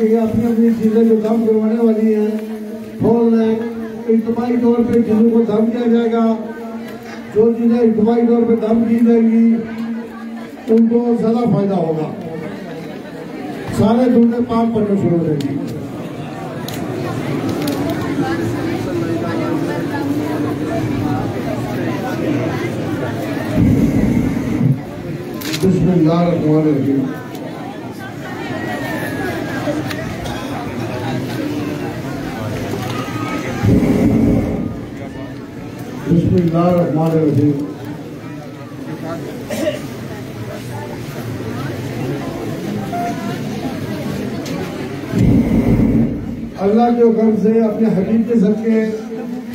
کہ یہ اپنی اپنی چیزیں جو دم کروانے والی ہیں، کھول لیں۔ اجتماعی طور پہ چیزوں کو دم کیا جائے گا۔ جو چیزیں اجتماعی طور پہ دم کی جائیں گی، ان کو زیادہ فائدہ ہوگا۔ سارے دنیا پاک پڑھنا شروع ہو جائیں گی بسم اللہ الرحمن الرحیم۔ بسم اللہ الرحمن الرحیم اللہ کے حکم سے اپنے حبیب کے صدقے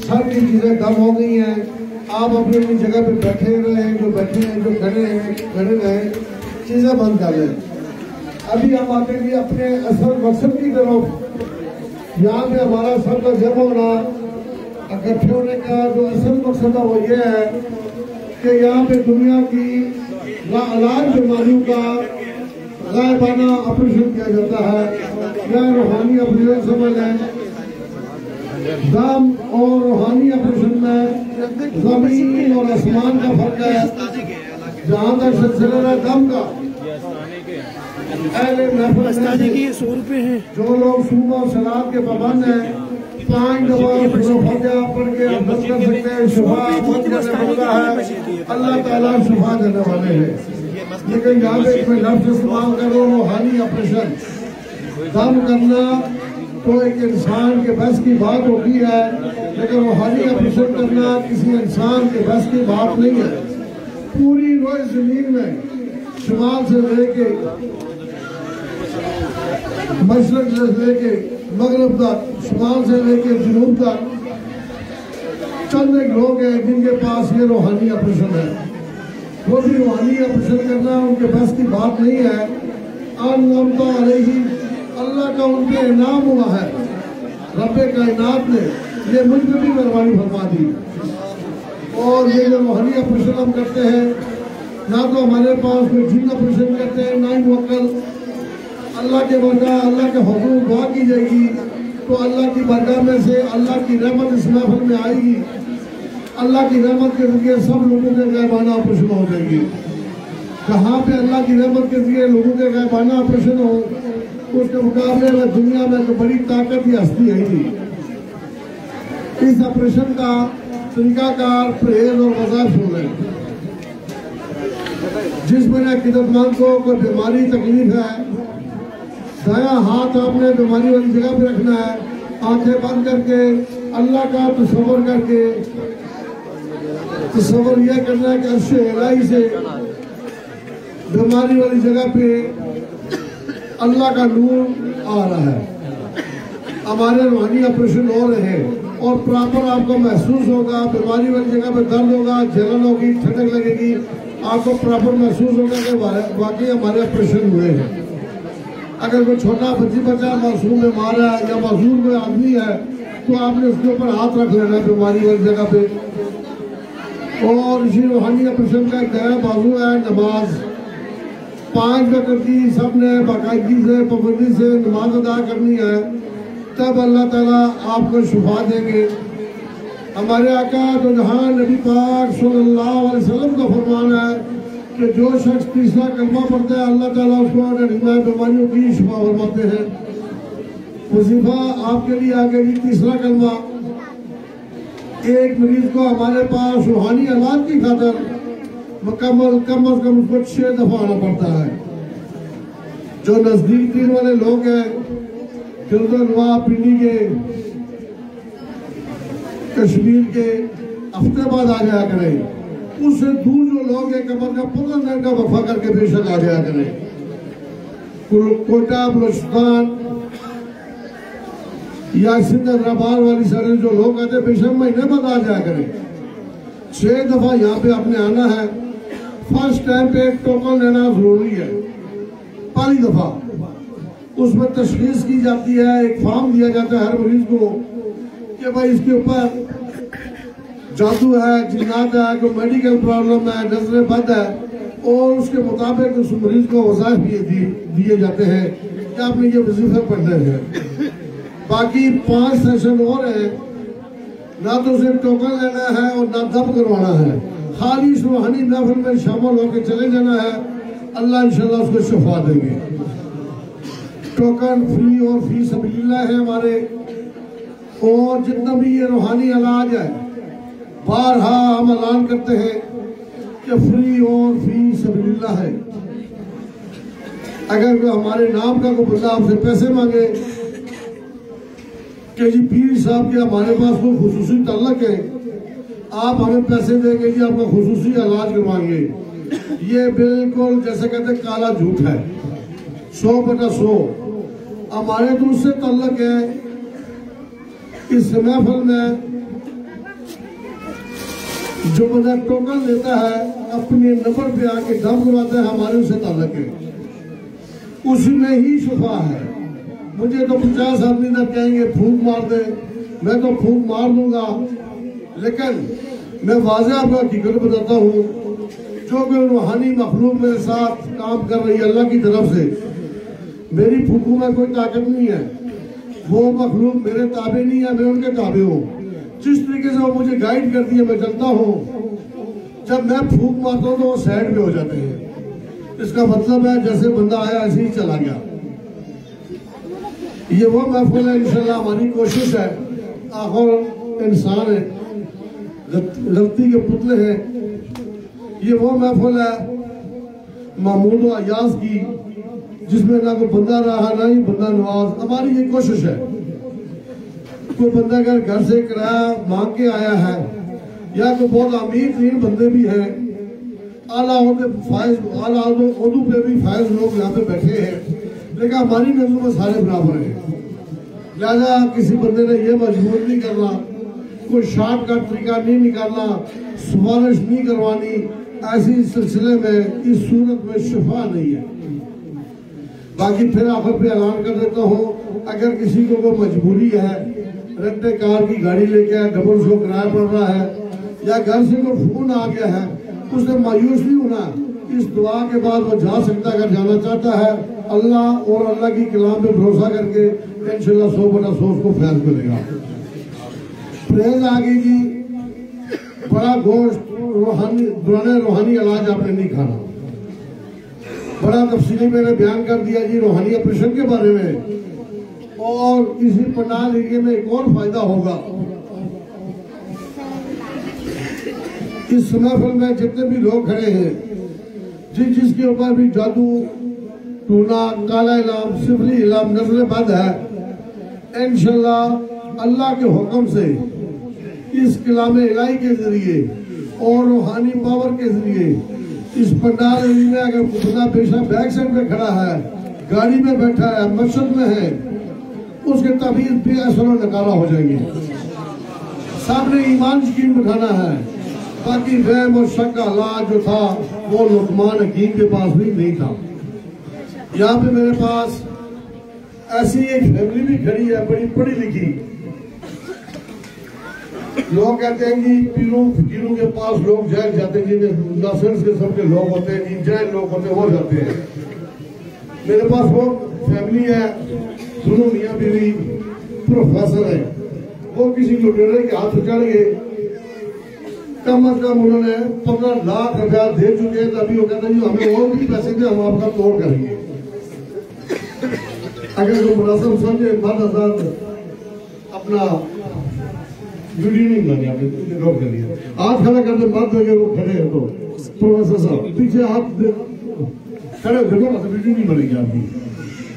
سب کی چیزیں کم ہو گئی ہیں۔ آپ اپنی اپنی جگہ پہ بیٹھے رہے جو بیٹھے ہیں، جو کھڑے ہیں، کھڑے رہے۔ چیزیں بند کر لیں ابھی ہم آتے گی اپنے اصل مقصد کی طرف۔ یہاں پہ ہمارا سب کا جمع ہونا اکٹھے ہونے کا جو اصل مقصد ہے وہ یہ ہے کہ یہاں پہ دنیا کی علاج بیماریوں کا غائبانہ آپریشن کیا جاتا ہے یا روحانی آپریشن سمجھ لیں۔ دم اور روحانی آپریشن میں زمین اور آسمان کا فرق ہے۔ جہاں تک سلسلہ ہے دم کا۔ اہل محفل میں سو روپے ہیں۔ جو لوگ صبح اور سلاد کے پابند ہیں پانچ دفعہ سورہ فاتحہ پڑھ کے آپ افضل کر سکتے ہیں شفا مت کرنے ہوتا ہے۔ اللہ تعالیٰ شفا دینے والے ہیں لیکن یہاں پہ ایک میں لفظ استعمال کرو روحانی آپریشن دم کرنا تو ایک انسان کے بس کی بات ہوتی ہے لیکن روحانی آپریشن کرنا کسی انسان کے بس کی بات نہیں ہے پوری روئے زمین میں شمال سے لے کے مشرق سے لے کے مغرب تک شمال سے لے کے جنوب تک۔ چند ایک لوگ ہیں جن کے پاس یہ روحانی آپریشن ہے۔ وہ بھی روحانی آپریشن کرنا ان کے بس کی بات نہیں ہے۔ علیہ اللہ کا ان پہ انعام ہوا ہے۔ رب کائنات نے یہ مجھ پہ بھی مہربانی فرما دی۔ اور یہ جو روحانی آپریشن ہم کرتے ہیں، نہ تو ہمارے پاس کوئی جن آپریشن کرتے ہیں، نہ ہی موکل اللہ کے برکہ اللہ کے حضور دعا کی جائے گی۔ تو اللہ کی برکہ میں سے اللہ کی رحمت اس محفل میں آئے گی۔ اللہ کی رحمت کے ذریعے سب لوگوں کے غیبانہ آپریشن ہو جائیں گی۔ کہاں پہ اللہ کی رحمت کے ذریعے لوگوں کے غیبانہ آپریشن ہو، اس کے مقابلے میں دنیا میں تو بڑی طاقت کی ہستی ہے ہی اس آپریشن کا طریقہ کار پرہیز اور وظائف ہو رہے ہیں۔ جس میں نے قدرت مند کو کوئی بیماری تکلیف ہے دایا ہاتھ آپ نے بیماری والی جگہ پہ رکھنا ہے۔ آنکھیں بند کر کے، اللہ کا تصور کر کے۔ تصور یہ کرنا ہے کہ عرش الہی سے بیماری والی جگہ پہ اللہ کا نور آ رہا ہے۔ ہمارے روحانی آپریشن ہو رہے ہیں اور پراپر آپ کو محسوس ہوگا، بیماری والی جگہ پہ درد ہوگا جلن ہوگی، ٹھنڈک لگے گی۔ آپ کو پراپر محسوس ہوگا کہ واقعی ہمارے آپریشن ہوئے ہیں۔ اگر کوئی چھوٹا بچی بچہ معصوم بیمار ہے یا معذور کوئی آدمی ہے، تو آپ نے اس کے اوپر ہاتھ رکھ لینا ہے بیماری والی جگہ پہ۔ اور اسی روحانی آپریشن کا ایک نیا بازو ہے، نماز۔ پانچ وقت کی سب نے باقاعدگی سے، پابندی سے نماز ادا کرنی ہے، تب اللہ تعالیٰ آپ کو شفا دیں گے۔ ہمارے آقا تو جہاں نبی پاک صلی اللہ علیہ وسلم کا فرمان ہے کہ جو شخص تیسرا کلمہ پڑھتا ہے، اللہ تعالیٰ اس کو نرمہ بیماریوں کی شفا فرماتے ہیں۔ وظیفہ آپ کے لیے آگے جی تیسرا کلمہ۔ ایک مریض کو ہمارے پاس روحانی علاج کی خاطر مکمل، کم از کم اس کو چھ دفعہ آنا پڑتا ہے۔ جو نزدیک دین والے لوگ ہیں نوا پنڈی کے، کشمیر کے، ہفتے بعد آ جایا کریں۔ اس سے دور جو لوگ ہیں کمر کا پندرہ منٹ کا وفا کر کے بے شک آ جایا کریں کوئٹہ بلوچستان یا سندھ ربار والی سارے جو لوگ آتے ہیں بے مہینے بعد آ جایا کریں چھ دفعہ یہاں پہ آپ نے آنا ہے۔ فرسٹ ٹائم پہ ایک ٹوکن لینا ضروری ہے۔ پہلی دفعہ۔ اس میں تشخیص کی جاتی ہے، ایک فارم دیا جاتا ہے ہر مریض کو کہ بھائی اس کے اوپر جادو ہے، جنات ہے کوئی میڈیکل پرابلم ہے، نظر بد ہے، اور اس کے مطابق اس مریض کو وظائف دیے جاتے ہیں کہ آپ نے یہ وظیفہ پڑھنا ہے۔ باقی پانچ سیشن اور ہیں۔ نہ تو اسے ٹوکن لینا ہے اور نہ دب کروانا ہے۔ خالی روحانی محفل میں شامل ہو کے چلے جانا ہے۔ اللہ انشاءاللہ اس کو شفا دیں گے ٹوکن فری اور فی سبیل اللہ ہے ہمارے۔ اور جتنا بھی یہ روحانی علاج ہے بارہا ہم اعلان کرتے ہیں کہ فری اور فی سبیل اللہ ہے۔ اگر ہمارے نام کا کوئی بندہ آپ سے پیسے مانگے، کہ جی پیر صاحب کے ہمارے پاس کوئی خصوصی تعلق ہے، آپ ہمیں پیسے دیں گے جی آپ کا خصوصی علاج کروائیں گے۔ یہ بالکل جیسے کہتے ہیں کالا جھوٹ ہے۔ سو بٹا سو۔ ہمارے تو اس سے تعلق ہے۔ اس محفل میں جو بندہ ٹوکن لیتا ہے، اپنے نمبر پہ آ کے دم کرواتا ہے، ہمارے اس سے تعلق ہے۔ اس میں ہی شفا ہے۔ مجھے تو پچاس آدمی تک کہیں گے، پھونک مار دے۔ میں تو پھونک مار دوں گا۔ لیکن میں واضح آپ کو حقیقت بتاتا ہوں، جو کہ روحانی مخلوق میرے ساتھ کام کر رہی ہے اللہ کی طرف سے، میری پھوکوں میں کوئی طاقت نہیں ہے۔ وہ مخلوق میرے تابع نہیں ہے، میں ان کے تابع ہوں۔ جس طریقے سے وہ مجھے گائیڈ کرتی ہے، میں چلتا ہوں۔ جب میں پھوک مارتا ہوں تو وہ سائڈ پہ ہو جاتے ہیں۔ اس کا مطلب ہے، جیسے بندہ آیا، ایسے ہی چلا گیا۔ یہ وہ محفل ہے، انشاءاللہ ہماری کوشش ہے۔ آخر انسان ہے۔ غلطی کے پتلے ہیں۔ یہ وہ محفل ہے، محمود و عیاز کی، جس میں نہ کوئی بندہ رہا، نہ ہی بندہ نواز۔ ہماری یہ کوشش ہے۔ کوئی بندہ اگر گھر سے کرایہ مانگ کے آیا ہے، یا کوئی بہت امیر ترین بندے بھی ہیں، اعلیٰ فائز، اعلیٰ اردو پہ بھی فائز لوگ یہاں پہ بیٹھے ہیں۔ لیکن ہماری نظروں میں سارے برابر ہیں۔ لہذا کسی بندے نے یہ مجبور نہیں کرنا، کوئی شارٹ کٹ طریقہ نہیں نکالنا، سفارش نہیں کروانی، ایسی سلسلے میں، اس صورت میں شفا نہیں ہے۔ باقی پھر آخر پہ اعلان کر دیتا ہوں، اگر کسی کو کوئی مجبوری ہے رنٹے کار کی گاڑی لے کے ڈبل سو کرایہ پڑ رہا ہے، یا گھر سے کوئی فون آ گیا ہے، اس نے مایوس نہیں ہونا۔ اس دعا کے بعد وہ جا سکتا اگر جانا چاہتا ہے۔ اللہ اور اللہ کی کلام پہ بھروسہ کر کے انشاءاللہ سو بٹا سو اس کو فیض ملے گا۔ فیض آگے جی بڑا گوشت، روحانی درانے روحانی علاج آپ نے نہیں کھانا بڑا تفصیلی میں نے بیان کر دیا جی روحانی اپریشن کے بارے میں۔ اور اسی پنڈال ایریے میں ایک اور فائدہ ہوگا۔ اس محفل میں جتنے بھی لوگ کھڑے ہیں جس جس کے اوپر بھی جادو، ٹونا، کالا علام سفری علام نزل بند ہے، انشاءاللہ اللہ کے حکم سے اس کلام الہی کے ذریعے اور روحانی پاور کے ذریعے اس پنڈال ایریے میں اگر بندہ پیشہ بیک سائڈ پہ کھڑا ہے، گاڑی میں بیٹھا ہے، مسجد میں ہے اس کے تعبیر بے اثر و نکالا ہو جائیں گے۔ سب نے ایمان یقین بٹھانا ہے۔ باقی وہم اور شک کا علاج جو تھا، وہ لقمان حکیم کے پاس بھی نہیں تھا۔ یہاں پہ میرے پاس ایسی ایک فیملی بھی کھڑی ہے، بڑی پڑھی لکھی۔ لوگ کہتے ہیں کہ پیروں فقیروں کے پاس لوگ جائے جاتے ہیں، جنہیں لاسنس کے سب کے لوگ ہوتے ہیں جائے لوگ ہوتے ہیں، وہ جاتے ہیں۔ میرے پاس وہ فیملی ہے۔ سنو میاں بیوی پروفیسر ہے وہ کسی لٹیرے کے ہاتھ چڑھ گئے کم از کم انہوں نے پندرہ لاکھ روپیہ دے چکے ہیں تبھی وہ کہتے ہیں جی ہمیں اور بھی پیسے دے ہم آپ کا توڑ کریں گے اگر کوئی مناسب سمجھے بعد آزاد اپنا ویڈیو نہیں بنانی آپ نے روک کر لیا ہاتھ کھڑا کرتے بعد میں وہ کھڑے ہیں تو پروفیسر صاحب پیچھے ہاتھ دے کھڑے دیکھو مطلب ویڈیو نہیں بنے گی آپ کی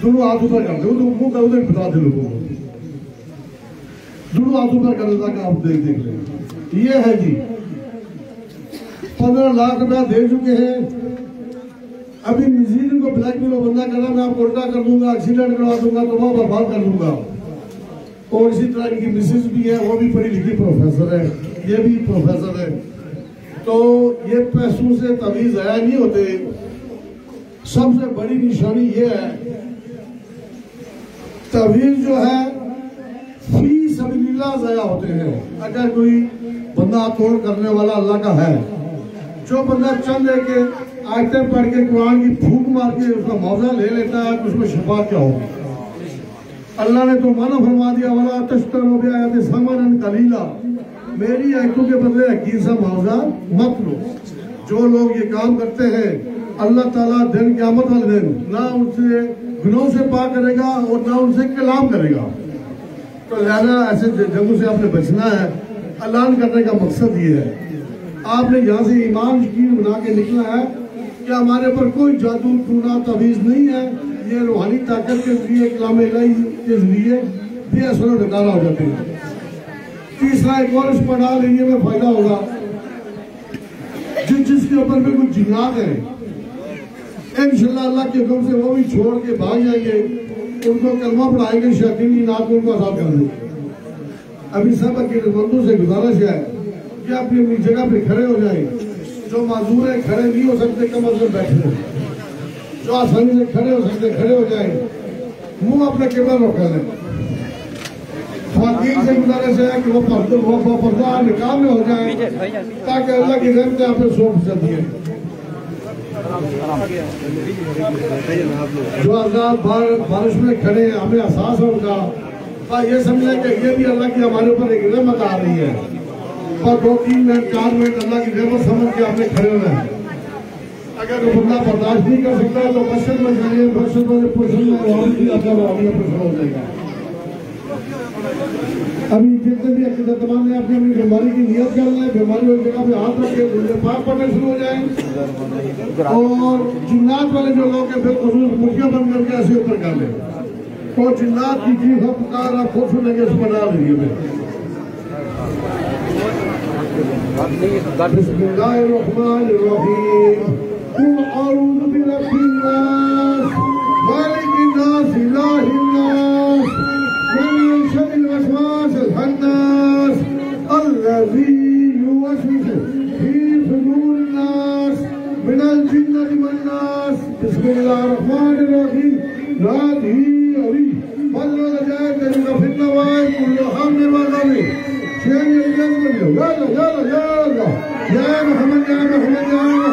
دونوں ہاتھ اوپر کر دے وہ تو منہ کا ادھر بتا دے لوگوں کو دونوں ہاتھ اوپر کر دیتا کہ آپ دیکھ دیکھ لیں یہ ہے جی پندرہ لاکھ روپیہ دے چکے ہیں ابھی مزید ان کو بلیک میل بندہ کرنا میں آپ کو الٹا کر دوں گا ایکسیڈنٹ کروا دوں گا تو وہاں برباد کر دوں گا اور اسی طرح ان کی مسز بھی ہے وہ بھی پڑھی لکھی پروفیسر ہے یہ بھی پروفیسر ہے تو یہ پیسوں سے تمیز ضائع نہیں ہوتے سب سے بڑی نشانی یہ ہے تویز جو ہے فی سبیل اللہ ضائع ہوتے ہیں۔ اگر کوئی بندہ توڑ کرنے والا اللہ کا ہے، جو بندہ چند ہے کہ آیتیں پڑھ کے قرآن کی پھوک مار کے اس کا موضع لے لیتا ہے، تو اس میں شفا کیا ہوگی؟ اللہ نے تو مانا فرما دیا، ولا تشترو بی آیات سامن قلیلا میری آیتوں کے بدلے حقیر سا معاوضہ مت لو۔ جو لوگ یہ کام کرتے ہیں اللہ تعالیٰ دن قیامت والے دن نہ ان سے گناہوں سے پاک کرے گا اور نہ ان سے کلام کرے گا۔ تو لہذا ایسے جگہوں سے آپ نے بچنا ہے، اعلان کرنے کا مقصد یہ ہے۔ آپ نے یہاں سے ایمان یقین بنا کے نکلا ہے کہ ہمارے پر کوئی جادو ٹونا تعویذ نہیں ہے۔ یہ روحانی طاقت کے ذریعے، کلام الہی کے ذریعے بے اثر و نکالا ہو جاتے ہیں۔ تیسرا ایک اور اس پڑھا لیجیے میں فائدہ ہوگا۔ جس جس کے اوپر میں کچھ جنات ہیں انشاءاللہ اللہ کے حکم سے وہ بھی چھوڑ کے بھاگ جائیں گے ان کو کلمہ پڑھائیں گے شیطین کی نات کو ان کو آزاد کر دیں ابھی سب عقیدت مندوں سے گزارش ہے کہ اپنی اپنی جگہ پہ کھڑے ہو جائیں۔ جو معذور ہیں کھڑے نہیں ہو سکتے، کم از کم بیٹھے جو آسانی سے کھڑے ہو سکتے، کھڑے ہو جائیں۔ منہ اپنے قبلہ رو کر لیں۔ خواتین سے گزارش ہے کہ وہ پردہ، وہ میں ہو جائیں۔ تاکہ اللہ کی رحمت آپ نے سو فیصد دیے جو آزاد بارش میں کھڑے ہمیں احساس ہوگا اور یہ سمجھیں کہ یہ بھی اللہ کی ہمارے اوپر ایک رحمت آ رہی ہے۔ اور دو تین منٹ، چار منٹ اللہ کی رحمت سمجھ کے ہم نے کھڑے ہونا ہے۔ اگر وہ بندہ برداشت نہیں کر سکتا تو مسجد میں جائیے، مسجد میں پرسن میں بھی ہمیں پرسن ہو جائے گا۔ ابھی جتنے بھی عقیدت تمام نے اپنی اپنی بیماری کی نیت کر لیں بیماری والی جگہ پہ ہاتھ رکھ کے دنیا پاک پڑھنے شروع ہو جائیں۔ اور جنات والے جو لوگ ہیں، پھر خصوص مرغیاں بند کر کے ایسے اوپر کر لیں۔ تو جنات کی جی چیز ہم پکار آپ خود سنیں گے اس بنا لیجیے میں بسم اللہ الرحمن الرحیم۔ قل اعوذ برب الناس، مالک الناس، الہ الناس۔ الذي يوسوس في صدور الناس من الجنة والناس. بسم الله الرحمن الرحيم. نادي علي فضل جاءت لنا في النوائب كل حمد وغني شيء الجنة يلا يلا يلا يا محمد يا محمد يا محمد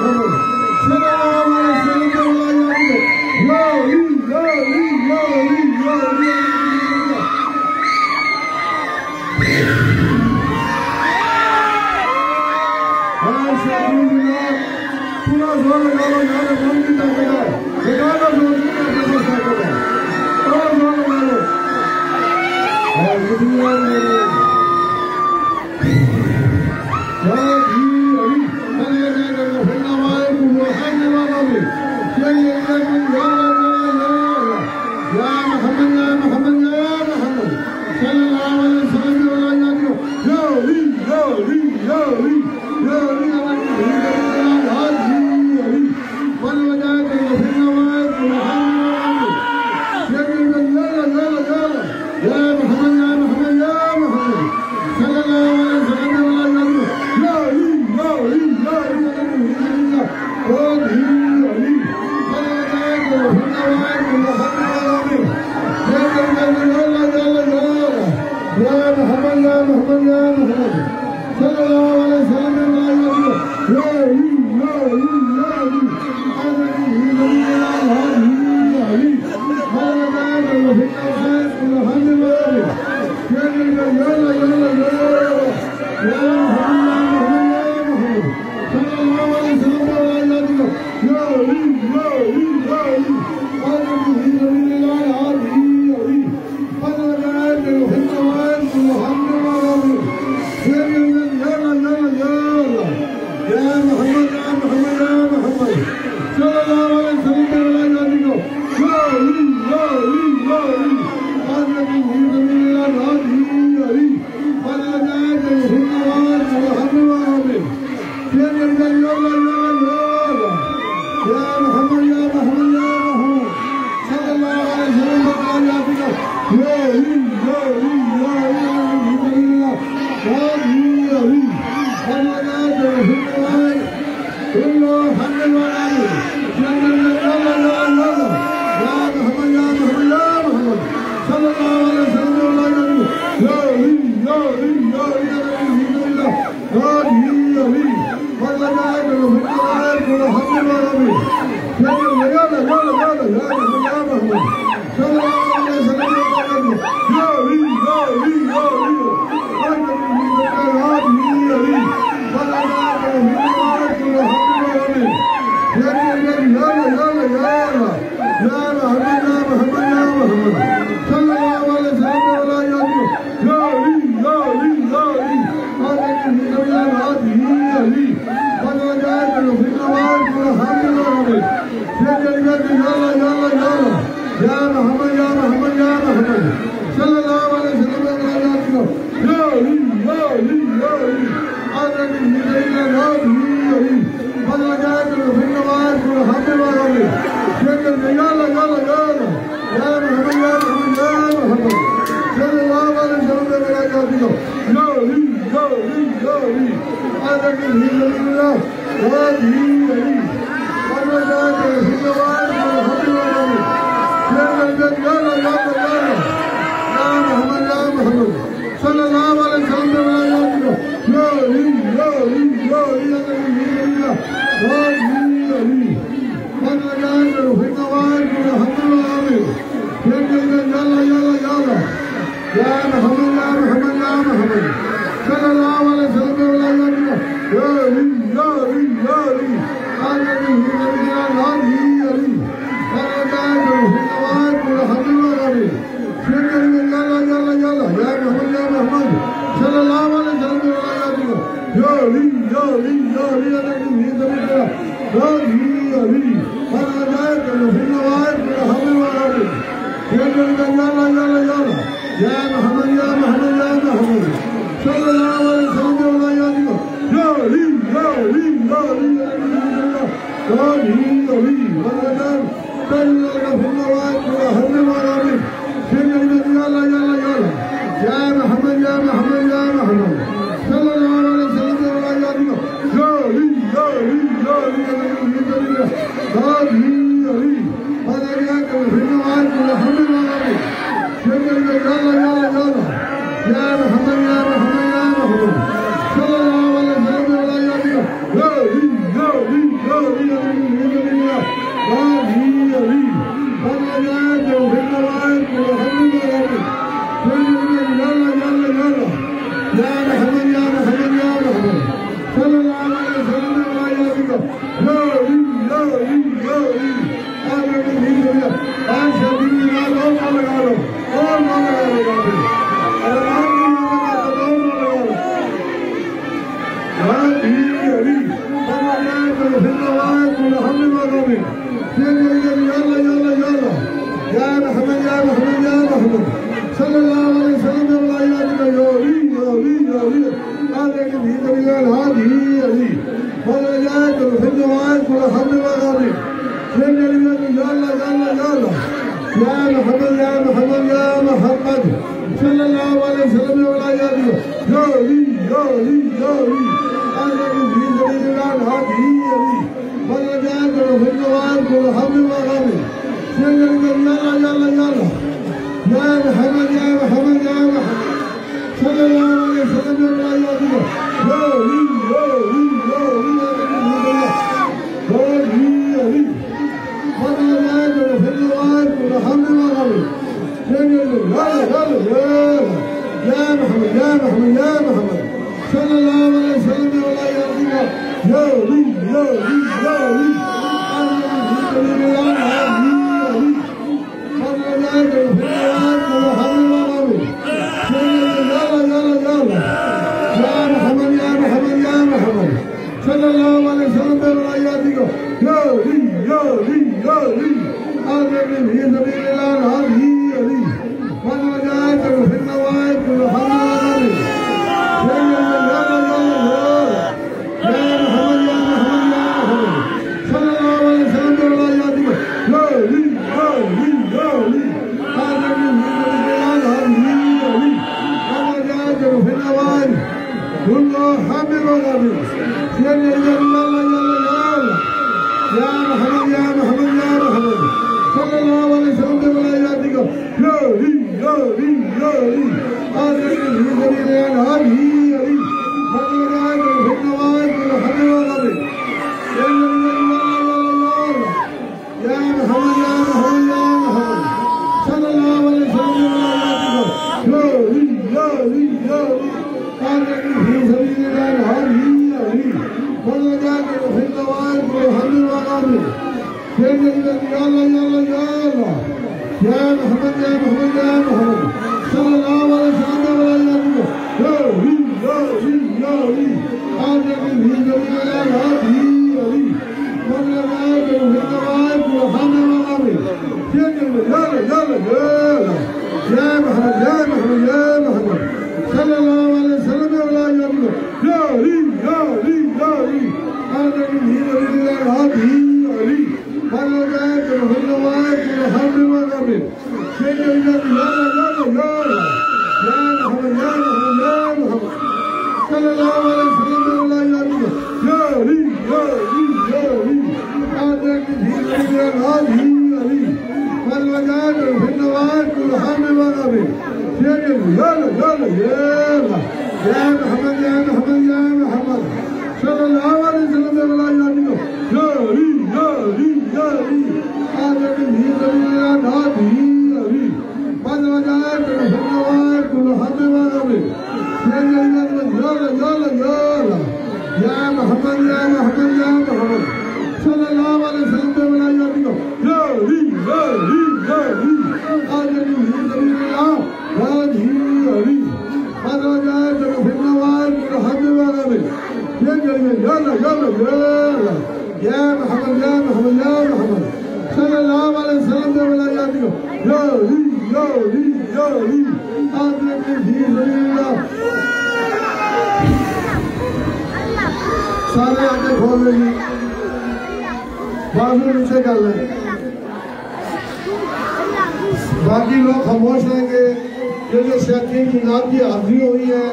شیطین کی حاضری ہوئی ہے،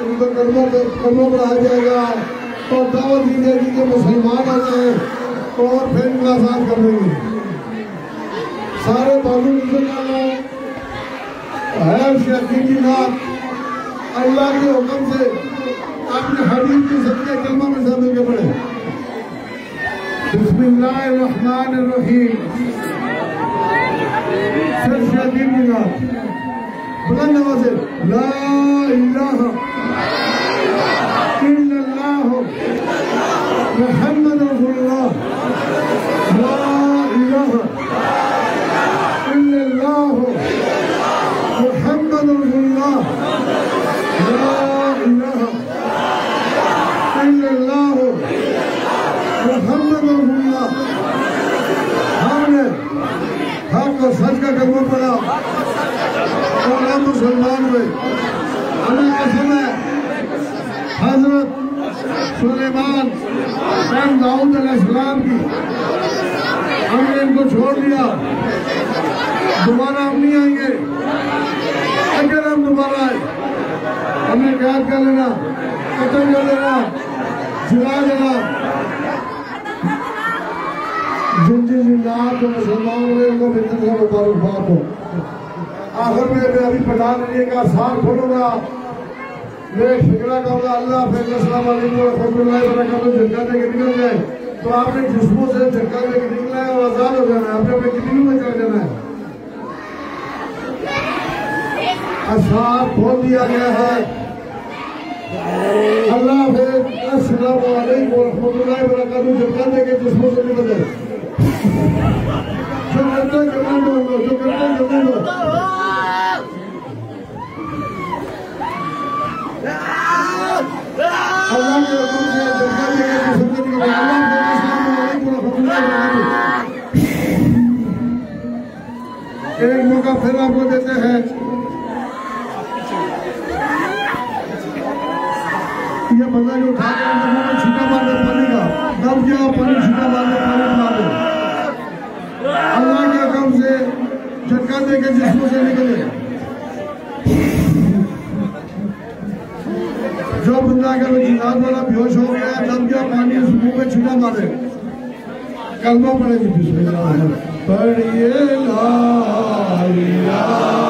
ان کو کلمہ کلمہ پڑھایا جائے گا۔ اور دعوت دی جائے گی کہ مسلمان آ جائیں اور پھر ان کا آزاد کر دیں گے۔ سارے بازو نیچے کر لیں ہے شیطین کی نام اللہ کے حکم سے اپنے حدیث کی صدقہ کلمہ میں سب کے پڑھیں۔ بسم اللہ الرحمن الرحیم۔ سر شاکر کی نام بلند آواز ہے لا الہ إلا اللہ محمد حق سچ کا کلمہ پڑھا اور ہم مسلمان ہوئے۔ ہمیں قسم ہے حضرت سلیمان بن داؤد علیہ السلام کی ہم نے ان کو چھوڑ دیا۔ دوبارہ ہم نہیں آئیں گے۔ اگر ہم دوبارہ آئے ہمیں قید کر لینا، قتل کر لینا جلا دینا جن جن زندان جو مسلمان ہوئے ان کو فتن سے مبارکباد ہو۔ آخر میں میں ابھی پٹھان علی کا سال کھولوں گا میں شکرہ کہوں گا، اللہ پھر السلام علیکم ورحمۃ اللہ وبرکاتہ جھٹکا دے کے نکل جائے۔ تو آپ نے جسموں سے جھٹکا دے کے نکلنا ہے اور آزاد ہو جانا ہے۔ آپ نے اپنے کتنی میں چل جانا ہے۔ اشعار کھول دیا گیا ہے۔ اللہ حافظ السلام علیکم ورحمۃ اللہ وبرکاتہ جھٹکا دے کے جسموں سے نکل جائے۔ اللہ کے حکم سے کے اللہ علیکم ورحمۃ اللہ وبرکاتہ ایک موقع پھر آپ کو دیتے ہیں یہ بندہ جو اٹھا کے چھٹا مار دے پانی کا۔ دب گیا، پانی چھٹا مار دے پانی اللہ کے حکم سے جھٹکا دے کے جسموں سے نکلے۔ جو بندہ اگر جنات والا بیوش ہو گیا دب گیا، پانی اس منہ میں چھٹا مارے۔ کلمہ پڑے گی۔ بسم اللہ۔ پڑھیے لا الہ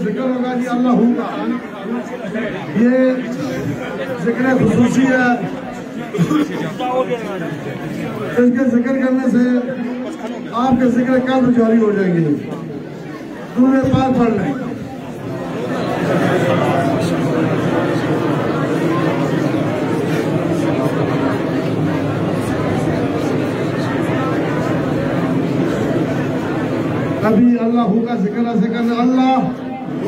ذکر ہوگا جی اللہ ہوگا یہ ذکر خصوصی ہے اس کے ذکر کرنے سے آپ کے ذکر کل جاری ہو جائیں گے۔ پورے پار پڑھ لیں۔ کرنا اللہ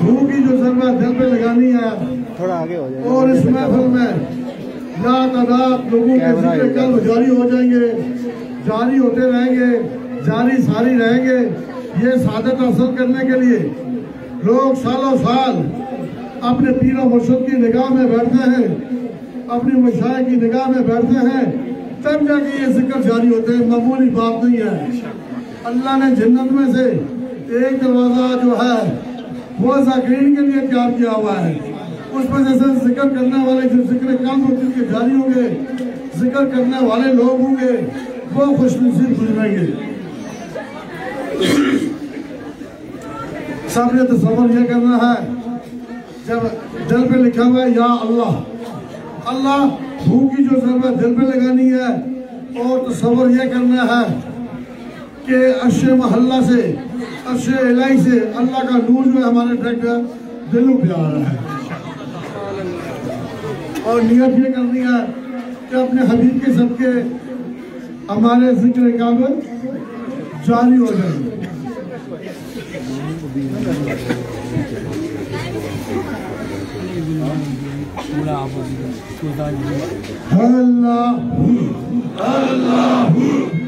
روح کی جو ذرہ دل پہ لگانی ہے تھوڑا آگے ہو جائے اور اس محفل میں یا تعداد لوگوں کے ذکر کل جاری ہو جائیں گے جاری ہوتے رہیں گے جاری ساری رہیں گے۔ یہ سعادت حاصل کرنے کے لیے لوگ سالوں سال اپنے پیر و مرشد کی نگاہ میں بیٹھتے ہیں اپنی مشاہ کی نگاہ میں بیٹھتے ہیں۔ تب جا کے یہ ذکر جاری ہوتے ہیں معمولی بات نہیں ہے۔ اللہ نے جنت میں سے ایک دروازہ جو ہے وہ ذاکرین کے لیے تیار کیا ہوا ہے۔ اس میں جیسے ذکر کرنے والے جو ذکر کام ہوتی کے جاری ہوں گے۔ ذکر کرنے والے لوگ ہوں گے، وہ خوش نصیب گزریں گے۔ سب نے تصور یہ کرنا ہے، جب دل پہ لکھا ہوا ہے، یا اللہ اللہ بھو کی جو ضرورت دل پہ لگانی ہے، اور تصور یہ کرنا ہے کہ عرش محلہ سے، عرش الہی سے اللہ کا نور جو ہے ہمارے ٹریکٹر دلوں پہ آ رہا ہے۔ اور نیت یہ کرنی ہے کہ اپنے حبیب کے سب کے ہمارے ذکر کامل جاری ہو جائیں۔ اللہ اللہ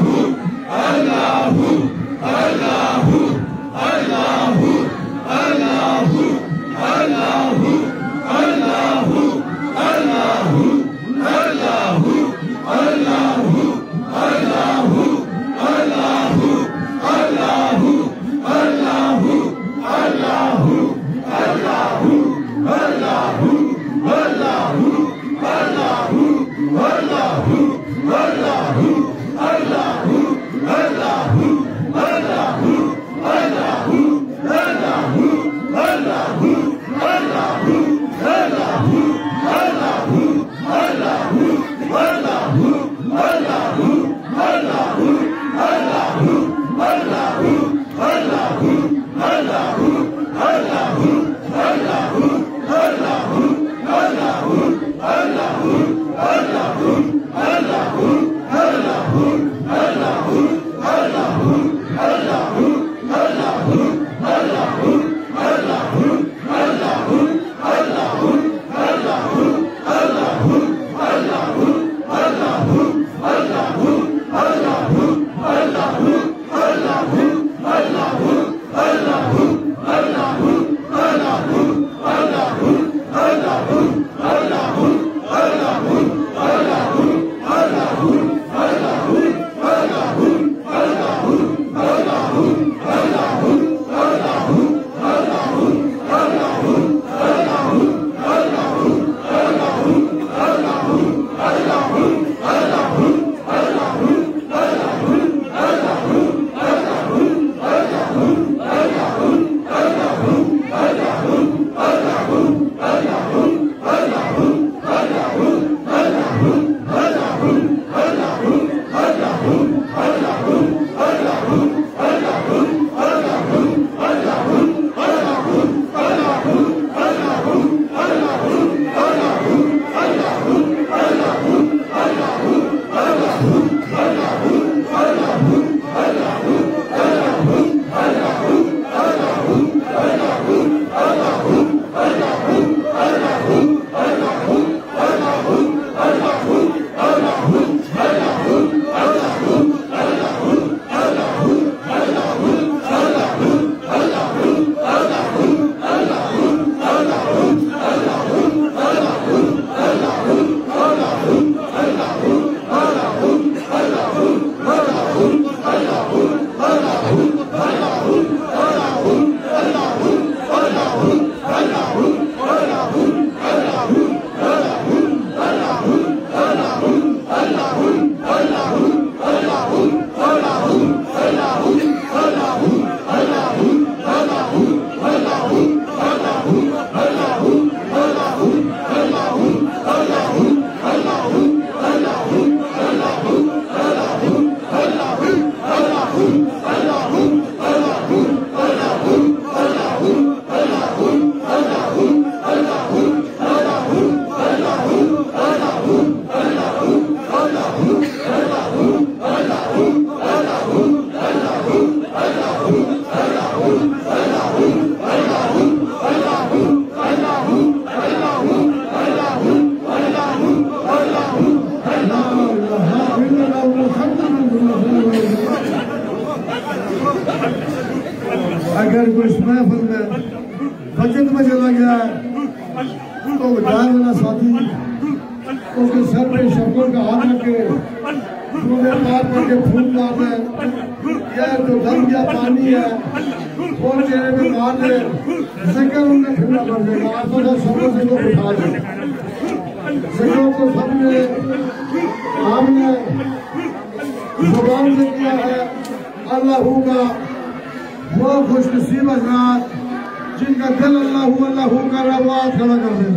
کر آواز کھڑا کر دیں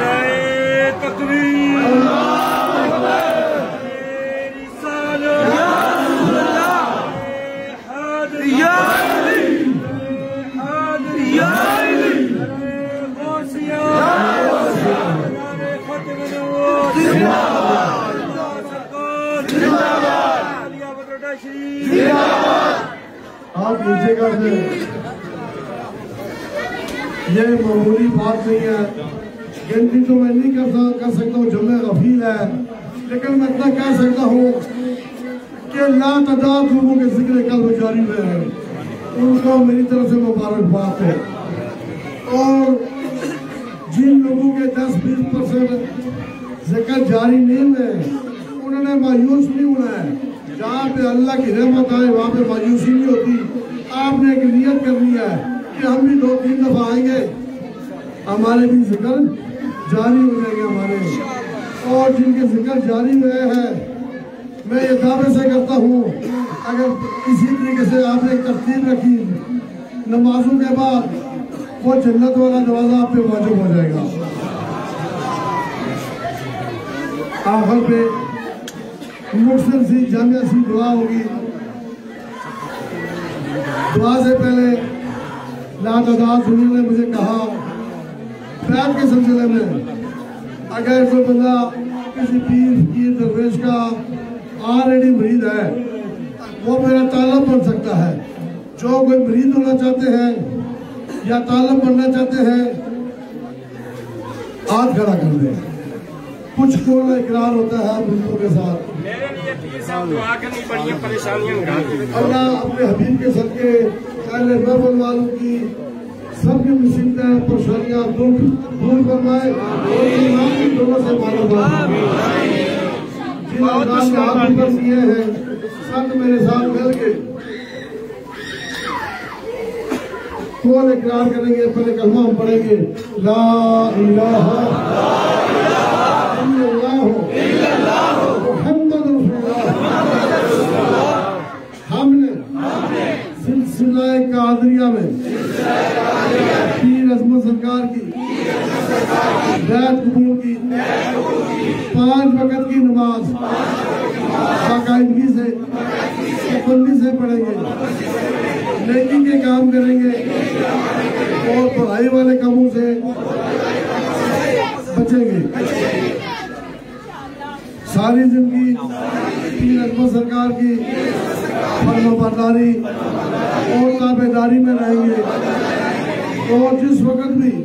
نعرہ تکبیر آپ نیچے کر دیں۔ یہ معمولی بات نہیں ہے۔ گنتی تو میں نہیں کر کر سکتا ہوں جمع غفیل ہے۔ لیکن میں اتنا کہہ سکتا ہوں کہ لا تعداد لوگوں کے ذکر قلب جاری ہوئے ہیں۔ ان کو میری طرف سے مبارکباد ہے۔ اور جن لوگوں کے دس بیس پرسنٹ ذکر جاری نہیں ہوئے، انہوں نے مایوس نہیں ہونا ہے۔ جہاں پہ اللہ کی رحمت آئے، وہاں پہ مایوسی نہیں ہوتی۔ آپ نے ایک نیت کرنی ہے۔ کہ ہم بھی دو تین دفعہ آئیں گے۔ ہمارے بھی ذکر جاری ہو جائیں گے ہمارے۔ اور جن کے ذکر جاری ہوئے ہیں، میں یہ دعوے سے کرتا ہوں، اگر اسی طریقے سے آپ نے ترتیب رکھی، نمازوں کے بعد وہ جنت والا دروازہ آپ پہ واجب ہو جائے گا۔ آخر پہ مختصر سی جامعہ سی دعا ہوگی۔ دعا سے پہلے لا تعداد سنوں نے مجھے کہا پیار کے سلسلے میں اگر کوئی بندہ کسی پیر فقیر درویش کا آلریڈی مرید ہے وہ میرا طالب بن سکتا ہے۔ جو کوئی مرید ہونا چاہتے ہیں یا طالب بننا چاہتے ہیں ہاتھ کھڑا کر دیں۔ کچھ کون اقرار ہوتا ہے بزرگوں کے ساتھ۔ میرے لیے پیر صاحب دعا کرنی بڑی پریشانیاں اللہ اپنے حبیب کے صدقے اہل محفل والوں کی سب کی مصیبتیں پریشانیاں دکھ دور فرمائے۔ اور کی دونوں سے مالا فرمائے جن افراد نے ہاتھ اوپر کیے ہیں سب میرے ساتھ مل کے۔ کون اقرار کریں گے پہلے کلمہ ہم پڑھیں گے۔ لا الہ الا اللہ محمد رسول اللہ ہم نے سلسلہ قادریہ میں پیر عظمت سرکار کی۔ بیعت قبول کی۔ پانچ وقت کی نماز۔ باقاعدگی سے۔ پابندی سے پڑھیں گے۔ نیکی کے کام کریں گے۔ اور پڑھائی والے کاموں سے بچیں گے۔ ساری زندگی پیر اکبر سرکار کی فرم برداری اور تابے داری میں رہیں گے۔ اور جس وقت بھی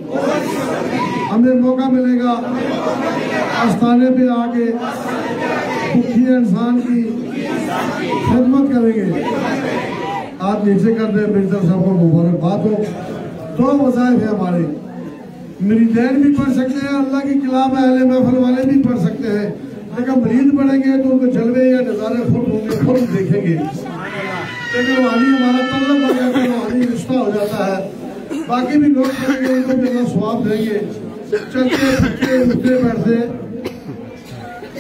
ہمیں موقع ملے گا، آستانے پہ آ کے دکھی انسان کی خدمت کریں گے۔ آپ نیچے کر دیں مرزا صاحب کو مبارکباد ہو۔ دو وظائف ہیں ہمارے۔ مریدین بھی پڑھ سکتے ہیں، اللہ کی کلام اہل محفل والے بھی پڑھ سکتے ہیں۔ لیکن مرید پڑھیں گے تو ان کو جلوے یا نظارے خود ہوں گے، خود دیکھیں گے۔ لیکن روحانی ہمارا طلب ہو جاتا ہے روحانی رشتہ ہو جاتا ہے۔ باقی بھی لوگ پڑھیں گے ان کو بھی اللہ سواب دیں گے۔ چلتے، پھرتے، اٹھتے، بیٹھتے۔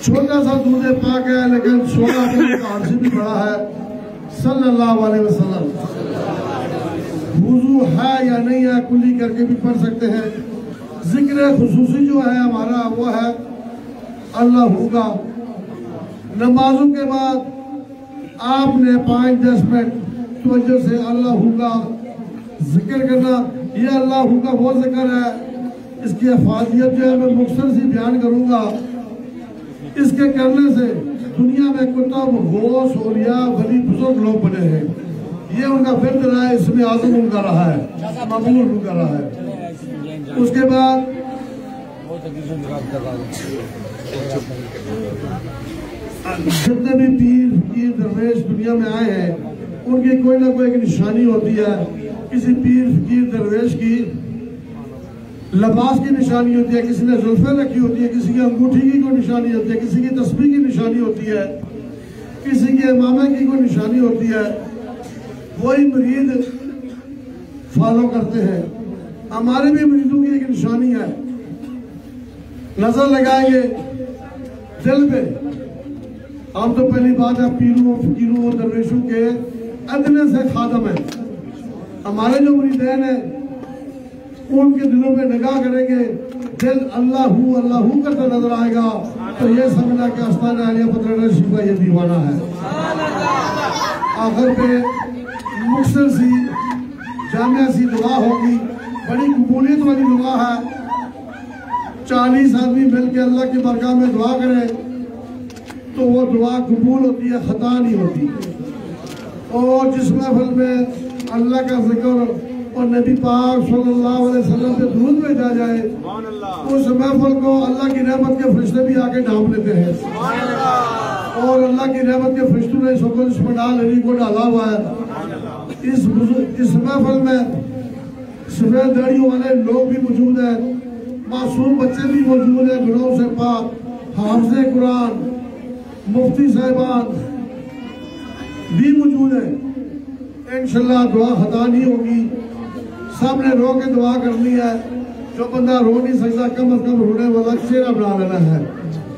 چھوٹا سا دودھ پاک ہے، لیکن سونا اپنے کار سے بھی بڑا ہے۔ صلی اللہ علیہ وسلم۔ وضو ہے یا نہیں ہے، کلی کر کے بھی پڑھ سکتے ہیں۔ ذکر خصوصی جو ہے ہمارا وہ ہے۔ اللہ ہوگا۔ نمازوں کے بعد آپ نے پانچ دس منٹ توجہ سے اللہ ہوگا ذکر کرنا۔ یہ اللہ ہوگا وہ ذکر ہے۔ اس کی افادیت جو ہے میں مختصر سی بیان کروں گا۔ اس کے کرنے سے دنیا میں کتب غوث، اولیاء، ولی بزرگ لوگ بنے ہیں۔ یہ ان کا فرد رہا ہے، اس میں عظم ان کا رہا ہے، مقبول ان کا رہا ہے۔ اس کے بعد جتنے بھی پیر فقیر درویش دنیا میں آئے ہیں، ان کی کوئی نہ کوئی ایک نشانی ہوتی ہے۔ کسی پیر فقیر درویش کی لباس کی نشانی ہوتی ہے، کسی نے زلفیں رکھی ہوتی ہے کسی کی انگوٹھی کی کوئی نشانی ہوتی ہے، کسی کی تسبیح کی نشانی ہوتی ہے، کسی کے امامہ کی کوئی نشانی ہوتی ہے۔ وہی مرید فالو کرتے ہیں۔ ہمارے بھی مریضوں کی ایک نشانی ہے۔ نظر لگائیں گے دل پہ ہم تو پہلی بات ہے پیروں اور فقیروں اور درویشوں کے ادنے سے خادم ہیں۔ ہمارے جو مریدین ہیں، ان کے دلوں پہ نگاہ کریں گے، دل اللہ ہو اللہ ہو کرتا نظر آئے گا۔ تو یہ سمجھنا کہ استان علیہ پتر رشید کا یہ دیوانہ ہے۔ آخر پہ مختصر سی جامعہ سی دعا ہوگی، بڑی قبولیت والی دعا ہے۔ چالیس آدمی مل کے اللہ کی برکاہ میں دعا کریں تو وہ دعا قبول ہوتی ہے، خطا نہیں ہوتی۔ اور جس محفل میں اللہ کا ذکر اور نبی پاک صلی اللہ علیہ وسلم پہ درود بھیجا جائے، اس محفل کو اللہ کی رحمت کے فرشتے بھی آ کے ڈھانپ لیتے ہیں۔ اور اللہ کی رحمت کے فرشتوں نے سکل اس پنڈال علی کو ڈالا ہوا ہے۔ اس محفل میں سفید داڑیوں والے لوگ بھی موجود ہیں۔ معصوم بچے بھی موجود ہیں، گناہوں سے پاک حافظ قرآن، مفتی صاحبان بھی موجود ہیں۔ انشاءاللہ دعا خطا نہیں ہوگی۔ سب نے رو کے دعا کرنی ہے۔ جو بندہ رو نہیں سکتا، کم از کم رونے والا چہرہ بنا لینا ہے۔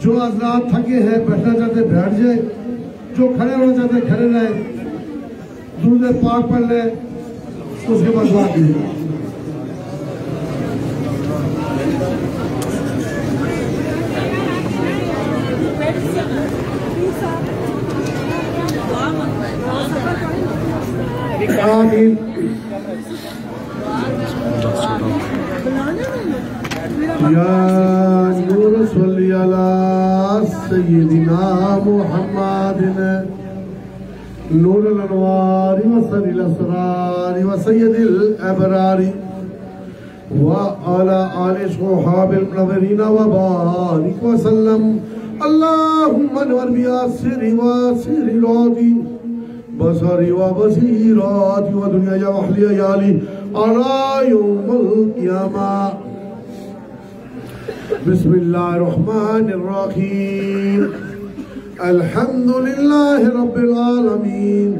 جو حضرات تھکے ہیں، بیٹھنا چاہتے بیٹھ جائے۔ جو کھڑے ہونا چاہتے کھڑے رہے۔ درود پاک پڑھ لے۔ اس کے بعد دعا کیجیے آمین یا نور صلی علی سیدنا محمد نور الانوار و سر الاسرار و سید الابرار وعلى آل صحاب المنورين وبارك وسلم اللهم انور بياسر واسر العادي بصري وبصيراتي ودنيا وحلي يالي على يوم القيامة. بسم الله الرحمن الرحيم. الحمد لله رب العالمين.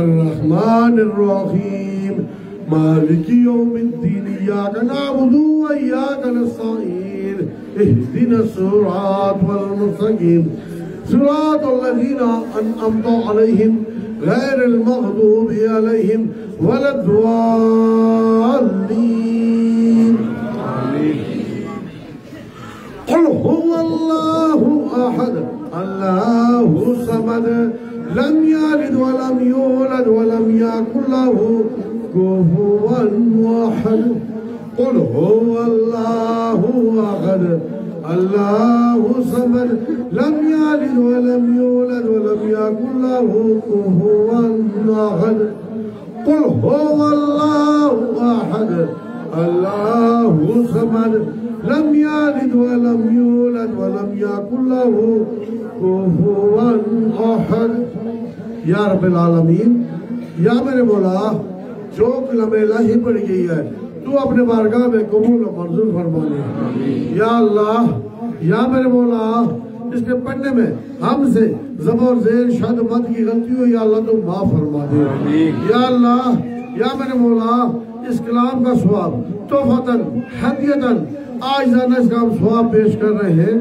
الرحمن الرحيم. مالك يوم الدين، إياك نعبد وإياك نستعين. اهدنا الصراط والمستقيم صراط الذين أنعمت عليهم غير المغضوب عليهم ولا الضالين. قل هو الله أحد. الله الصمد لم يلد ولم يولد ولم يكن له كفوا أحد قل هو الله أحد. الله الصمد لم يلد ولم يولد ولم يكن له كفوا أحد قل هو الله أحد الله الصمد لم يلد ولم يولد ولم يكن له كفوا احد یا رب العالمین یا میرے مولا جو کلمہ الہی پڑھی گئی ہے تو اپنے بارگاہ میں قبول و منظور فرما لے یا اللہ یا میرے مولا اس کے پڑھنے میں ہم سے زبر زیر شد مد کی غلطی ہو یا اللہ تو معاف فرما دے یا اللہ یا میرے مولا اس کلام کا سواب توفتاً حدیتاً آج زیادہ اس کا ہم سواب پیش کر رہے ہیں۔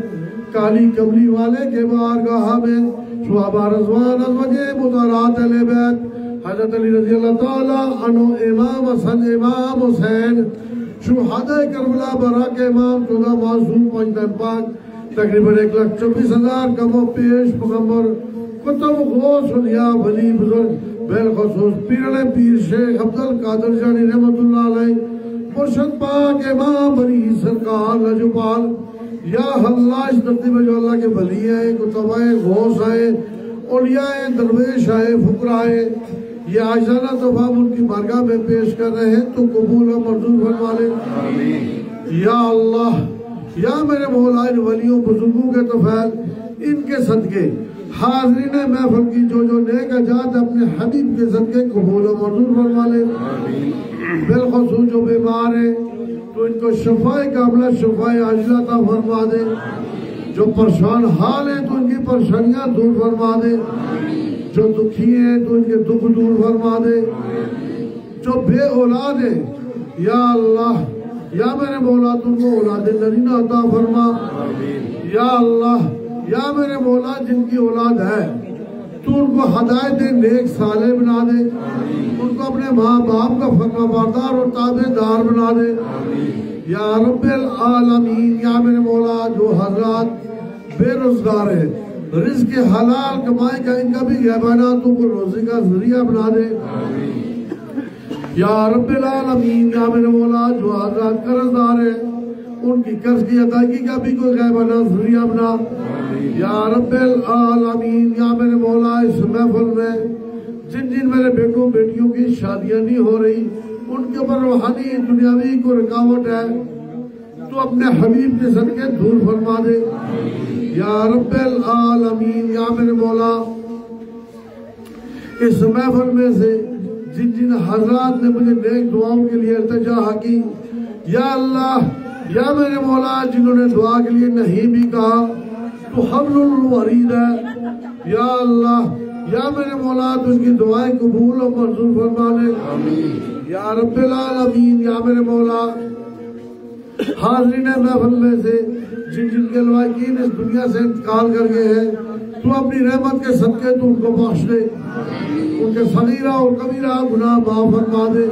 کالی کملی والے کے بارگاہ میں سواب رضوان از وجہ مدارات علیہ بیت۔ حضرت علی رضی اللہ تعالیٰ عنہ امام حسن امام حسین شہدہ کربلا براک امام چودہ معصوم پنجتن پاک، تقریباً ایک لاکھ چوبیس ہزار کم و پیش پیغمبر کتب غوث الیا ولی بزرگ، بالخصوص پیرن پیر شیخ عبدال قادر جانی رحمت اللہ علیہ، مرشد پاک امام بری سرکار لجوپال یا اللہ اس دھرتی میں جو اللہ کے بلی ہیں کتب آئے، غوث آئے، اولیاء درویش آئے فکر آئے یہ آجانہ تفاہ ان کی بارگاہ میں پیش کر رہے ہیں تو قبول و مرضون فرما لے یا اللہ یا میرے مولا ان ولیوں بزرگوں کے توفیل ان کے صدقے حاضرین محفل کی جو جو نیک اجات اپنے حبیب کے صدقے قبول و منظور فرما لے بالخصوص جو بیمار ہیں تو ان کو شفاء کاملہ شفاء عاجلہ عطا فرما دے جو پریشان حال ہیں تو ان کی پریشانیاں دور فرما دے جو دکھی ہیں تو ان کے دکھ دور فرما دے۔ جو بے اولاد ہیں، یا اللہ، یا میرے مولا، تم کو اولاد نرینہ عطا فرما۔ یا اللہ، یا میرے مولا، جن کی اولاد ہے، تو ان کو ہدایت نیک صالح بنا دے۔ ان کو اپنے ماں باپ کا فرما بردار اور تابع دار بنا دے۔ یا رب العالمین، یا میرے مولا، جو حضرات بے روزگار ہے رزق حلال کمائی کا ان کا بھی غیبانہ تو کو روزی کا ذریعہ بنا دے۔ یا رب العالمین یا میرے مولا جو حضرات قرض دار ہے ان کی قرض کی ادائیگی کا بھی کوئی غیبانہ ذریعہ بنا۔ یا رب العالمین یا میرے مولا اس محفل میں جن جن میرے بیٹوں بیٹیوں کی شادیاں نہیں ہو رہی ان کے اوپر روحانی دنیاوی کو رکاوٹ ہے تو اپنے حبیب کے صدقے دور فرما دے۔ یا رب العالمین یا میرے مولا اس محفل میں سے جن جن حضرات نے مجھے نیک دعاؤں کے لیے التجا کی یا اللہ یا میرے مولا جنہوں نے دعا کے لیے نہیں بھی کہا تو حبل الورید ہے۔ یا اللہ یا میرے مولا تو ان کی دعائیں قبول و منظور فرما لے یا رب العالمین یا میرے مولا حاضرین محفل میں سے جن جن کے لوائقین اس دنیا سے انتقال کر گئے ہیں تو اپنی رحمت کے صدقے تو ان کو بخش دے۔ ان کے صغیرہ اور کبیرہ گناہ معاف فرما دے۔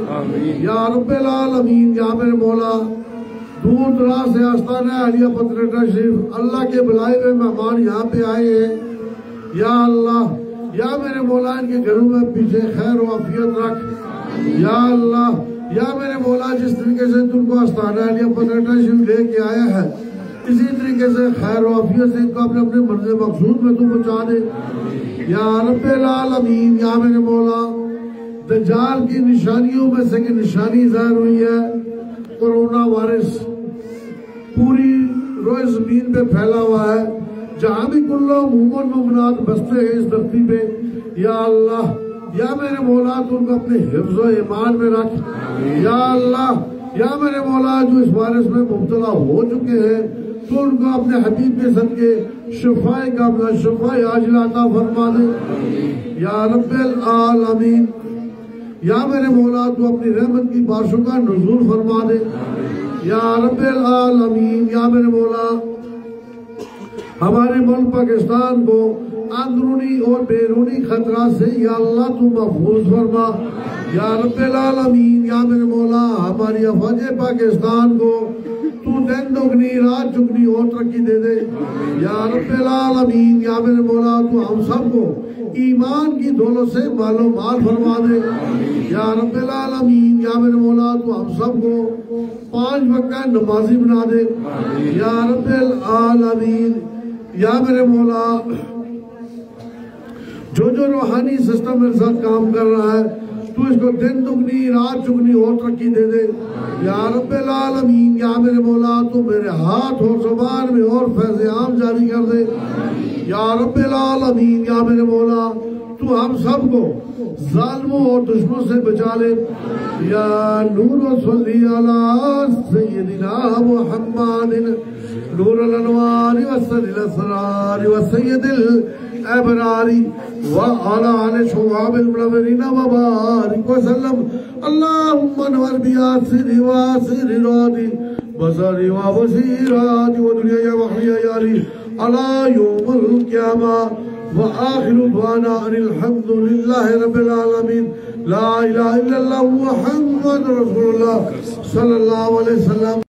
یا رب العالمین یا میرے مولا دور دراز سے آستانہ علیہ پترٹا شریف اللہ کے بلائے ہوئے مہمان یہاں پہ آئے ہیں۔ یا اللہ یا میرے مولا ان کے گھروں میں پیچھے خیر و عافیت رکھ۔ یا اللہ یا میرے مولا جس طریقے سے تم کو آستانہ علیہ پترٹا شریف لے کے آیا ہے، اسی طریقے سے خیر و عافیت سے ان کو اپنے اپنے مرض مقصود میں تو پہنچا دے۔ یا رب العالمین، یا میرے مولا دجال کی نشانیوں میں سے کہ نشانی ظاہر ہوئی ہے، کرونا وائرس پوری روئے زمین پہ پھیلا ہوا ہے۔ جہاں بھی کل مومن ممنات بستے ہیں اس دھرتی پہ، یا اللہ یا میرے مولا تو ان کو اپنے حفظ و ایمان میں رکھ۔ یا اللہ، یا میرے مولا جو اس وائرس میں مبتلا ہو چکے ہیں، تو ان کو اپنے حبیب کے صدقے، شفاء کا اپنا شفاء عطا فرما دے۔ یا رب العالمین، یا میرے مولا تو اپنی رحمت کی بارشوں کا نزول فرما دے۔ یا رب العالمین، یا میرے مولا، ہمارے ملک پاکستان کو اندرونی اور بیرونی خطرات سے یا اللہ تو محفوظ فرما۔ یا رب العالمین، یا میرے مولا، ہماری افواج پاکستان کو تو دن دگنی، رات چگنی اور ترقی دے دے۔ یا رب العالمین، یا میرے مولا، تو ہم سب کو ایمان کی دولت سے مال و مال فرما دے۔ یا رب العالمین، یا میرے مولا، تو ہم سب کو پانچ وقت نمازی بنا دے۔ یا رب العالمین، یا میرے مولا جو جو روحانی سسٹم میرے ساتھ کام کر رہا ہے، تو اس کو دن دگنی، رات چگنی اور ترقی دے دے۔ یا رب العالمین، یا میرے مولا، تو میرے ہاتھ اور زبان میں اور فیض عام جاری کر دے۔ یا رب العالمین، یا میرے مولا، تو ہم سب کو ظالموں اور دشمنوں سے بچا لے۔ یا نور و صلی علی سیدنا محمد، نور الانوار و سر الاسرار و سید الابراری و علی آل شعاب المنورین و بارک و اللہم انور بیاسر و آسر رادی بصری و بصیرات و دنیا و حیالی علی یوم القیامہ وآخر دعوانا ان الحمد لله رب العالمين. لا إله إلا الله محمد رسول الله. صلى الله عليه وسلم.